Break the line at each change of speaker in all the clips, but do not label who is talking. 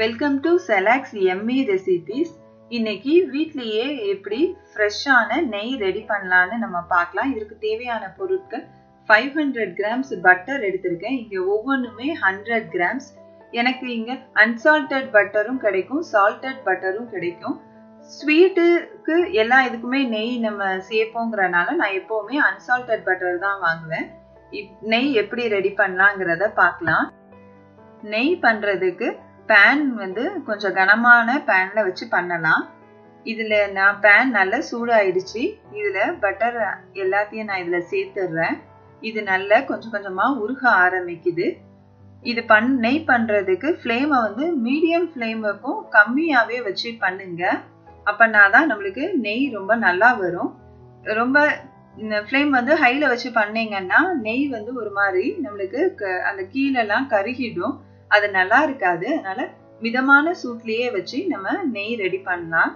Welcome to செலாக்ஸ் எம்மி recipes இன்னைக்கு வீட்லேயே எப்படி ஃப்ரெஷ்ஷான நெய் ரெடி பண்ணலான்னு நம்ம பார்க்கலாம். இதுக்கு தேவையான பொருட்கள் ஃபைவ் ஹண்ட்ரட் கிராம்ஸ் பட்டர் எடுத்திருக்கேன். இங்கே ஒவ்வொன்றுமே ஹண்ட்ரட் கிராம்ஸ் எனக்கு இங்கே அன்சால்டட் பட்டரும் கிடைக்கும் சால்டட் பட்டரும் கிடைக்கும். ஸ்வீட்டுக்கு எல்லா இதுக்குமே நெய் நம்ம சேர்ப்போங்கிறனால நான் எப்போவுமே அன்சால்டட் பட்டர் தான் வாங்குவேன். நெய் எப்படி ரெடி பண்ணலாங்கிறத பார்க்கலாம். நெய் பண்ணுறதுக்கு பேன் வந்து கொஞ்சம் கனமான பேனில் வச்சு பண்ணலாம். இதில் நான் பேன் நல்லா சூடாயிடுச்சு. இதில் பட்டர் எல்லாத்தையும் நான் இதில் சேர்த்துடுறேன். இது நல்லா கொஞ்சம் கொஞ்சமாக உருக ஆரம்பிக்குது. இது பண் நெய் பண்ணுறதுக்கு ஃப்ளேமை வந்து மீடியம் ஃப்ளேமுக்கும் கம்மியாகவே வச்சு பண்ணுங்க. அப்போனா தான் நம்மளுக்கு நெய் ரொம்ப நல்லா வரும். ரொம்ப ஃப்ளேம் வந்து ஹையில் வச்சு பண்ணீங்கன்னா நெய் வந்து ஒரு மாதிரி நம்மளுக்கு அந்த கீழெல்லாம் கருகிடும். அது நல்லா இருக்காது. அதனால மிதமான சூட்லயே வச்சு நம்ம நெய் ரெடி பண்ணலாம்.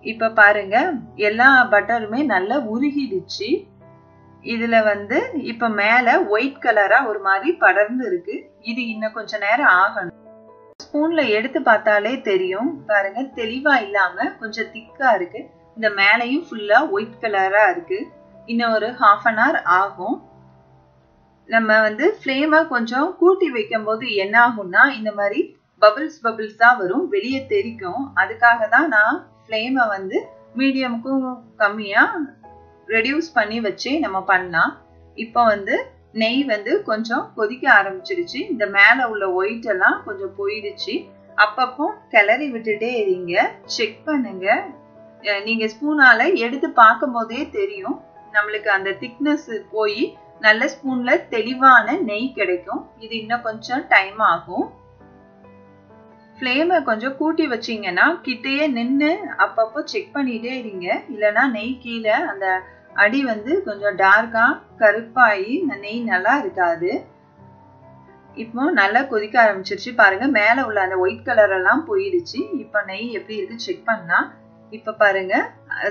இப்ப பாருங்க எல்லா பட்டருமே நல்லா உருகிடுச்சு. இதுல வந்து இப்ப மேல ஒயிட் கலரா ஒரு மாதிரி படர்ந்து இருக்கு. இது இன்னும் கொஞ்ச நேரம் ஆகணும். ஸ்பூன்ல எடுத்து பார்த்தாலே தெரியும். பாருங்க தெளிவா இல்லாம கொஞ்சம் திக்கா இருக்கு. இந்த மேலையும் ஃபுல்லா ஒயிட் கலரா இருக்கு. இன்னும் ஒரு ஹாஃப் அன் ஹவர் ஆகும். நம்ம வந்து ஃப்ளேமை கொஞ்சம் கூட்டி வைக்கும் போது என்ன ஆகும்னா இந்த மாதிரி பபிள்ஸ் பபிள்ஸ் தான் வரும். வெளியே தெரிக்கும். அதுக்காக தான் நான் ஃப்ளேமை வந்து மீடியமுக்கும் கம்மியாக ரெடியூஸ் பண்ணி வச்சு நம்ம பண்ணலாம். இப்போ வந்து நெய் வந்து கொஞ்சம் கொதிக்க ஆரம்பிச்சிடுச்சு. இந்த மேலே உள்ள ஒயிட் எல்லாம் கொஞ்சம் போயிடுச்சு. அப்பப்போ கிளறி விட்டுட்டே இருங்க. செக் பண்ணுங்க. நீங்க ஸ்பூனால எடுத்து பார்க்கும் போதே தெரியும். நம்மளுக்கு அந்த திக்னஸ் போய் நல்ல ஸ்பூன்ல தெளிவான நெய் கிடைக்கும். இது இன்னும் கொஞ்சம் டைம் ஆகும். ஃப்ளேமை கொஞ்சம் கூட்டி வச்சீங்கன்னா கிட்டேயே நின்று அப்பப்போ செக் பண்ணிகிட்டே இருங்க. இல்லைன்னா நெய் கீழே அந்த அடி வந்து கொஞ்சம் டார்க்காக கருப்பாயி இந்த நெய் நல்லா இருக்காது. இப்போ நல்லா கொதிக்க ஆரம்பிச்சிருச்சு. பாருங்க மேலே உள்ள அந்த ஒயிட் கலரெல்லாம் போயிடுச்சு. இப்போ நெய் எப்படி இருக்கு செக் பண்ணால் இப்போ பாருங்க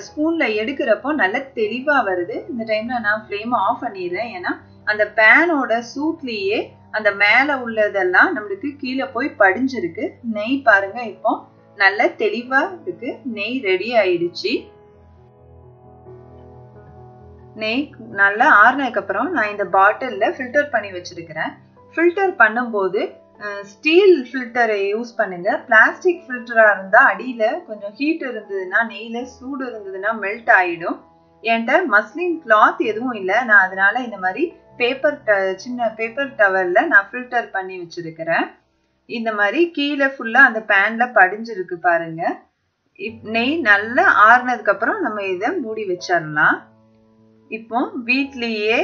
ஸ்பூனில் எடுக்கிறப்போ நல்லா தெளிவாக வருது. இந்த டைமில் நான் ஃப்ளேமை ஆஃப் பண்ணிடுறேன். ஏன்னா அந்த பேனோட சூட்லேயே அந்த மேலே உள்ளதெல்லாம் நம்மளுக்கு கீழே போய் படிஞ்சிருக்கு. நெய் பாருங்க இப்போ நல்ல தெளிவா இருக்கு. நெய் ரெடி ஆயிடுச்சு. நெய் நல்லா ஆறுனதுக்கு அப்புறம் நான் இந்த பாட்டிலில் ஃபில்டர் பண்ணி வச்சிருக்கிறேன். ஃபில்டர் பண்ணும்போது ஸ்டீல் ஃபில்டரை யூஸ் பண்ணுங்க. பிளாஸ்டிக் ஃபில்டராக இருந்தால் அடியில் கொஞ்சம் ஹீட் இருந்ததுன்னா நெய்யில் சூடு இருந்ததுன்னா மெல்ட் ஆகிடும் என்கிட்ட மஸ்லின் கிளாத் எதுவும் இல்லை. நான் அதனால இந்த மாதிரி பேப்பர் ட சின்ன பேப்பர் டவரில் நான் ஃபில்டர் பண்ணி வச்சுருக்கிறேன். இந்த மாதிரி கீழே ஃபுல்லாக அந்த பேனில் படிஞ்சிருக்கு பாருங்க. நெய் நல்லா ஆறுனதுக்கப்புறம் நம்ம இதை மூடி வச்சிடலாம் இப்போ வீட்லேயே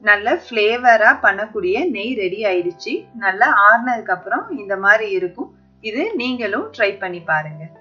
நல்ல ஃப்ளேவராக பண்ணக்கூடிய நெய் ரெடி ஆயிடுச்சு. நல்லா ஆறுனதுக்கப்புறம் இந்த மாதிரி இருக்கும். இது நீங்களும் ட்ரை பண்ணி பாருங்கள்